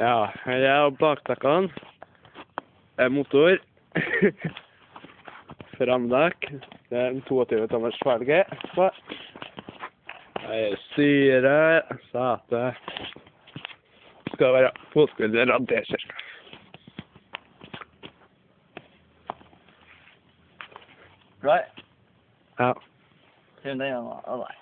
Ja, her er bakdekkene. Motor. Framdekk. Det er en 22 tommers felge. Styre, sete Skal være fotskulder, radesjer. Klar? Ja. Kjem deg gjennom av deg.